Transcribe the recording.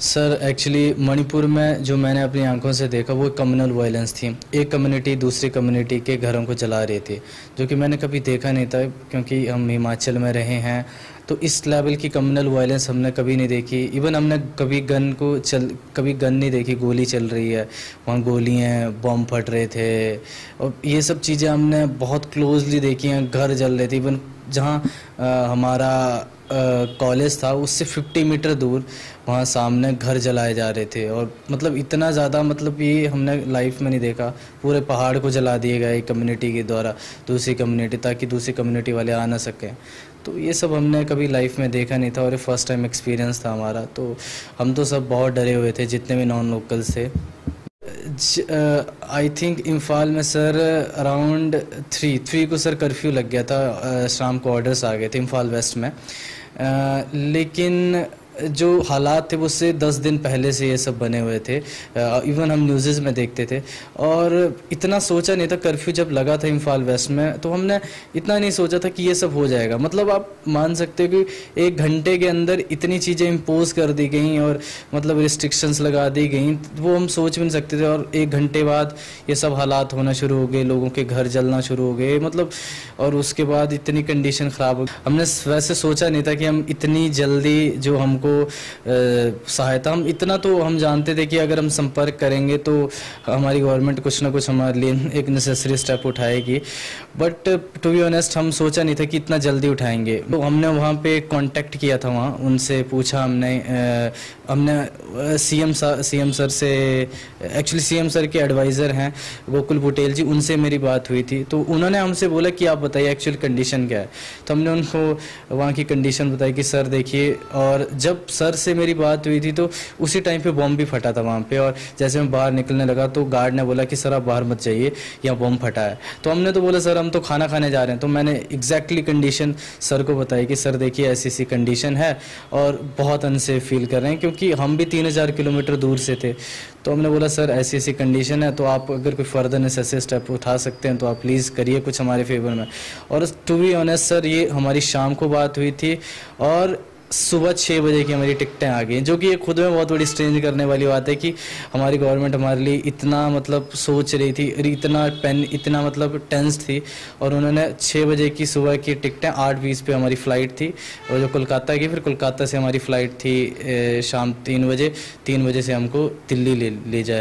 Sir actually Manipur में जो मैंने अपनी आँखों से देखा, वो कम्युनल वायलेंस थी। एक कम्युनिटी दूसरी कम्युनिटी के घरों को चला रही थी, जो कि मैंने कभी देखा नहीं था, क्योंकि हम हिमाचल में रहे हैं तो इस लेवल की कम्युनल वायलेंस हमने कभी नहीं देखी. इवन हमने कभी गन को चल, कभी गन नहीं देखी. गोली चल रही है. वहाँ गोली हैं बॉम्ब फट रहे थे. और ये सब चीज़ें हमने बहुत क्लोजली देखी हैं. घर जल रहे थे. इवन जहाँ हमारा कॉलेज था, उससे 50 मीटर दूर वहाँ सामने घर जलाए जा रहे थे. और मतलब इतना ज़्यादा मतलब ये हमने लाइफ में नहीं देखा. पूरे पहाड़ को जला दिए गए कम्युनिटी के द्वारा, दूसरी कम्युनिटी ताकि दूसरी कम्युनिटी वाले आ ना सकें. तो ये सब हमने कभी लाइफ में देखा नहीं था और ये फ़र्स्ट टाइम एक्सपीरियंस था हमारा। तो हम तो सब बहुत डरे हुए थे, जितने भी नॉन लोकल्स थे आई थिंक इम्फाल में सर अराउंड थ्री थ्री को सर कर्फ्यू लग गया था शाम को ऑर्डर्स आ गए थे इम्फाल वेस्ट में। लेकिन जो हालात थे वो उससे दस दिन पहले से ये सब बने हुए थे। इवन हम न्यूज़ में देखते थे। और इतना सोचा नहीं था कर्फ्यू जब लगा था इम्फाल वेस्ट में तो हमने इतना नहीं सोचा था कि ये सब हो जाएगा। मतलब आप मान सकते हो कि एक घंटे के अंदर इतनी चीज़ें इम्पोज कर दी गई और मतलब रिस्ट्रिक्शंस लगा दी गई, वो हम सोच भी नहीं सकते थे। और एक घंटे बाद ये सब हालात होना शुरू हो गए, लोगों के घर जलना शुरू हो गए मतलब और उसके बाद इतनी कंडीशन ख़राब हो हमने वैसे सोचा नहीं था कि हम इतनी जल्दी जो हमको सहायता। हम इतना तो हम जानते थे कि अगर हम संपर्क करेंगे तो हमारी गवर्नमेंट कुछ ना कुछ हमारे लिए एक नेसेसरी स्टेप उठाएगी। बट टू बी ऑनेस्ट हम सोचा नहीं था कि इतना जल्दी उठाएँगे। तो हमने वहाँ पे कांटेक्ट किया था वहाँ। उनसे पूछा हमने आ, हमने सीएम सीएम सर से एक्चुअली सीएम सर के एडवाइज़र हैं गोकुल पटेल जी उनसे मेरी बात हुई थी। तो उन्होंने हमसे बोला कि आप बताइए एक्चुअल कंडीशन क्या है। तो हमने उनको वहाँ की कंडीशन बताई कि सर देखिए और जब सर से मेरी बात हुई थी तो उसी टाइम पे बॉम्ब भी फटा था वहाँ पे और जैसे मैं बाहर निकलने लगा तो गार्ड ने बोला कि, सर, आप बाहर मत जाइए, यहाँ बॉम्ब फटा है। तो हमने तो बोला, सर, हम तो खाना खाने जा रहे हैं। तो मैंने एग्जैक्टली कंडीशन सर को बताई कि, सर, देखिए ऐसी ऐसी कंडीशन है और बहुत अनसेफ फील कर रहे हैं क्योंकि हम भी तीन हज़ार किलोमीटर दूर से थे। तो हमने बोला, सर ऐसी ऐसी कंडीशन है तो आप अगर कोई फर्दर नेसेसरी स्टेप उठा सकते हैं तो आप प्लीज़ करिए कुछ हमारे फेवर में। और टू बी ऑनेस्ट सर, ये हमारी शाम को बात हुई थी और सुबह छः बजे की हमारी टिकटें आ गई जो कि ये खुद में बहुत बड़ी स्ट्रेंज करने वाली बात है कि हमारी गवर्नमेंट हमारे लिए इतना मतलब सोच रही थी इतना पेन इतना मतलब टेंस थी, और उन्होंने छः बजे की सुबह की टिकटें आठ बीस पे हमारी फ़्लाइट थी, और जो कोलकाता की, फिर कोलकाता से हमारी फ़्लाइट थी शाम तीन बजे तीन बजे से हमको दिल्ली ले ले जाए